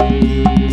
Música